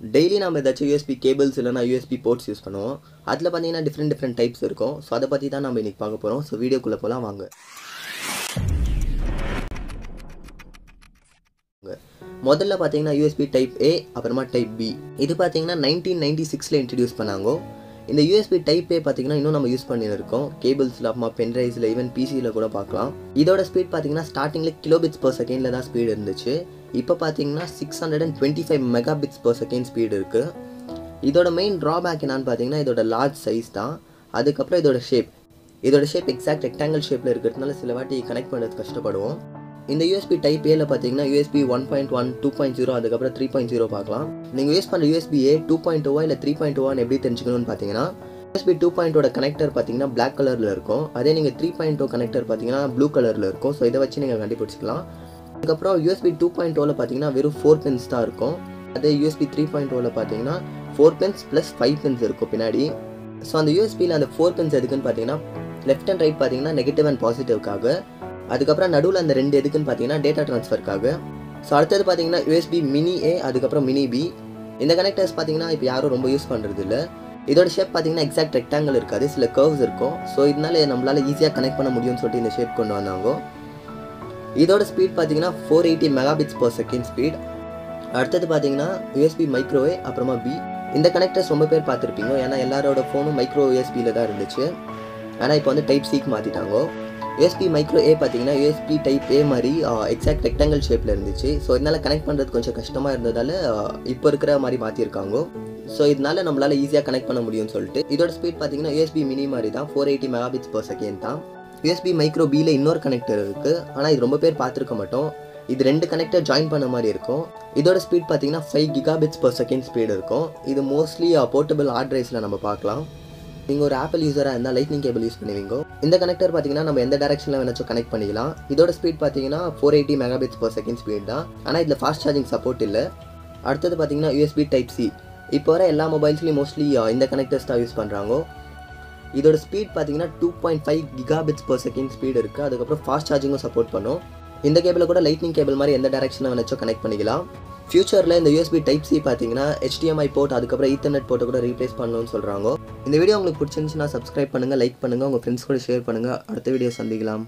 Daily நம்ம ஏதாச்சும் USB cables இல்லைனா யூஎஸ்பி போர்ட்ஸ் யூஸ் பண்ணுவோம். அதில் பார்த்தீங்கன்னா டிஃப்ரெண்ட் டிஃப்ரெண்ட் டைப்ஸ் இருக்கும். ஸோ அதை பற்றி தான் நம்ம இன்றைக்கி பார்க்க போகிறோம் ஸோ வீடியோக்குள்ளே போகலாம் வாங்க. முதல்ல பார்த்தீங்கன்னா யூஎஸ்பி டைப் ஏ அப்புறமா டைப் பி இது பார்த்தீங்கன்னா நைன்டீன் நைன்டி சிக்ஸில் இன்ட்ரடியூஸ் பண்ணாங்க. இந்த யூஎஸ்பி டைப் பார்த்தீங்கன்னா இன்னும் நம்ம யூஸ் பண்ணியிருக்கோம் இருக்கோம். கேபிள்ஸில் அப்புறமா பென்ட்ரைஸில் ஈவன் பிசியில் கூட பார்க்கலாம் இதோட ஸ்பீட் பார்த்தீங்கன்னா ஸ்டார்டிங்கில் கிலோபிட்ஸ் பர் செகண்டில் தான் ஸ்பீடு இருந்துச்சு. இப்போ பார்த்தீங்கன்னா six hundred and twenty five megabits per second speed இருக்குது இதோட மெயின் ட்ராபேக் என்னான்னு பார்த்தீங்கன்னா இதோட லார்ஜ் சைஸ் தான். அதுக்கப்புறம் இதோட ஷேப் இதோட ஷேப் எக்ஸாக்ட் ரெக்டாங்கிள் ஷேப்பில் இருக்கிறதுனால சில வாட்டி கனெக்ட் பண்ணுறது கஷ்டப்படுவோம். இந்த யூஎஸ்பி டைப் ஏல பார்த்தீங்கன்னா USB one point one two point zero அதுக்கப்புறம் த்ரீ பாயிண்ட் ஜீரோ பார்க்கலாம். நீங்கள் யூஸ் பண்ணுற யூஎஸ்பி ஏ டூ பாயிண்ட் டூவா இல்லை த்ரீ பாயிண்ட் டூவான்னு எப்படி தெரிஞ்சுக்கணும்னு பார்த்தீங்கன்னா யூஎஸ்பி டூ பாயிண்டோட கனெக்டர் பார்த்தீங்கன்னா பிளாக் கலரில் இருக்கும். அதே நீங்கள் த்ரீ பாயிண்ட் டூ கனெக்டர் பார்த்தீங்கன்னா ப்ளூ கலரில் இருக்கும். ஸோ இதை வச்சு நீங்கள் கண்டுபிடிச்சிக்கலாம். அதுக்கப்புறம் யூஎஸ்பி டூ பாயிண்ட் டூவில் பார்த்தீங்கன்னா வெறும் ஃபோர் பென்ஸ் தான் இருக்கும். அதே யூஎஸ்பி த்ரீ பாயிண்ட் டூவில் பார்த்தீங்கன்னா four pins plus five pins இருக்கும் பின்னாடி. ஸோ அந்த யூஎஸ்பியில் அந்த ஃபோர் பென்ஸ் எதுக்குன்னு பார்த்தீங்கன்னா லெஃப்ட் அண்ட் ரைட் பார்த்தீங்கன்னா நெகட்டிவ் அண்ட் பாசிட்டிவ்க்காக அதுக்கப்புறம் நடுவில் அந்த ரெண்டு எதுக்குன்னு பார்த்தீங்கன்னா டேட்டா ட்ரான்ஸ்ஃபர்க்காக ஸோ அடுத்தது பார்த்தீங்கன்னா யூஎஸ்பி மினி ஏ அதுக்கப்புறம் மினி பி இந்த கனெக்டர்ஸ் பார்த்தீங்கன்னா இப்போ யாரும் ரொம்ப யூஸ் பண்ணுறது இல்லை இதோட ஷேப் பார்த்தீங்கன்னா எக்ஸாக்ட் ரெக்டாங்கிள் இருக்காது சில கர்வ்ஸ் இருக்கும். ஸோ இதனால நம்மளால் ஈஸியாக கனெக்ட் பண்ண முடியும்னு சொல்லிட்டு இந்த ஷேப் கொண்டு வந்தாங்க. இதோட ஸ்பீட் பார்த்தீங்கன்னா four eighty megabits per second speed அடுத்தது பார்த்தீங்கன்னா யூஎஸ்பி மைக்ரோவே அப்புறமா பி இந்த கனெக்டர்ஸ் ரொம்ப பேர் பார்த்துருப்பீங்க. ஏன்னா எல்லாரோட ஃபோனும் மைக்ரோ யூஎஸ்பியில் தான் இருந்துச்சு. ஆனால் இப்போ வந்து டைப் சிக்கு மாற்றிட்டாங்க யூஎஸ்பி மைக்ரோ ஏ பார்த்தீங்கன்னா யூஎஸ்பி டைப் ஏ மாதிரி எக்ஸாக்ட் ரெக்டாங்கிள் ஷேப்பில் இருந்துச்சு. ஸோ இதனால் கனெக்ட் பண்ணுறது கொஞ்சம் கஷ்டமாக இருந்ததால் இப்போ இருக்கிற மாதிரி மாற்றிருக்காங்க ஸோ இதனால நம்மளால் ஈஸியாக கனெக்ட் பண்ண முடியும்னு சொல்லிட்டு இதோட ஸ்பீட் பார்த்தீங்கன்னா யூஎஸ்பி மினி மாதிரி தான் four eighty megabits per second தான். யூஎஸ்பி மைக்ரோ பியில் இன்னொரு கனெக்டர் இருக்குது ஆனால் இது ரொம்ப பேர் பார்த்துருக்க மாட்டோம். இது ரெண்டு கனெக்டர் ஜாயின் பண்ண மாதிரி இருக்கும். இதோட ஸ்பீட் பார்த்தீங்கன்னா five gigabits per second speed இருக்கும். இது மோஸ்ட்லி போர்ட்டபிள் ஹார்ட் ட்ரைவ்ஸில் நம்ம பார்க்கலாம். நீங்கள் ஒரு ஆப்பிள் யூஸராக இருந்தால் லைட்னிங் கேபிள் யூஸ் பண்ணுவீங்க. இந்த கனெக்டர் பார்த்தீங்கன்னா நம்ம எந்த டேரக்ஷனில் வேணாச்சும் கனெக்ட் பண்ணிக்கலாம். இதோட ஸ்பீட் பார்த்தீங்கன்னா four eighty megabits per second speed தான். ஆனால் இதில் ஃபாஸ்ட் சார்ஜிங் சப்போர்ட் இல்லை. அடுத்தது பார்த்தீங்கன்னா யூஎஸ்பி டைப் சி இப்போ வர எல்லா மொபைல்ஸ்லையும் மோஸ்ட்லி இந்த கனெக்டர்ஸ் தான் யூஸ் பண்ணுறாங்க இதோட ஸ்பீட் பார்த்தீங்கன்னா two point five gigabits per second speed இருக்குது அதுக்கப்புறம் ஃபாஸ்ட் சார்ஜிங்கும் சப்போர்ட் பண்ணும். இந்த கேபிளில் கூட லைட்னிங் கேபிள் மாதிரி எந்த டேரக்ஷனில் வேணாச்சும் கனெக்ட் பண்ணிக்கலாம். ஃபியூச்சரில் இந்த யூஎஸ்பி டைப் சி பார்த்தீங்கன்னா ஹெச்டிஎம்ஐ போர்ட் அதுக்கப்புறம் ஈத்தர்நெட் போர்ட்டை கூட ரீப்ளேஸ் பண்ணணும்னு சொல்கிறாங்க இந்த வீடியோ உங்களுக்கு பிடிச்சிருந்துச்சுன்னா சப்ஸ்கிரைப் பண்ணுங்கள் லைக் பண்ணுங்கள் உங்கள் ஃப்ரெண்ட்ஸ் கூட ஷேர் பண்ணுங்கள் அடுத்த வீடியோ சந்திக்கலாம்.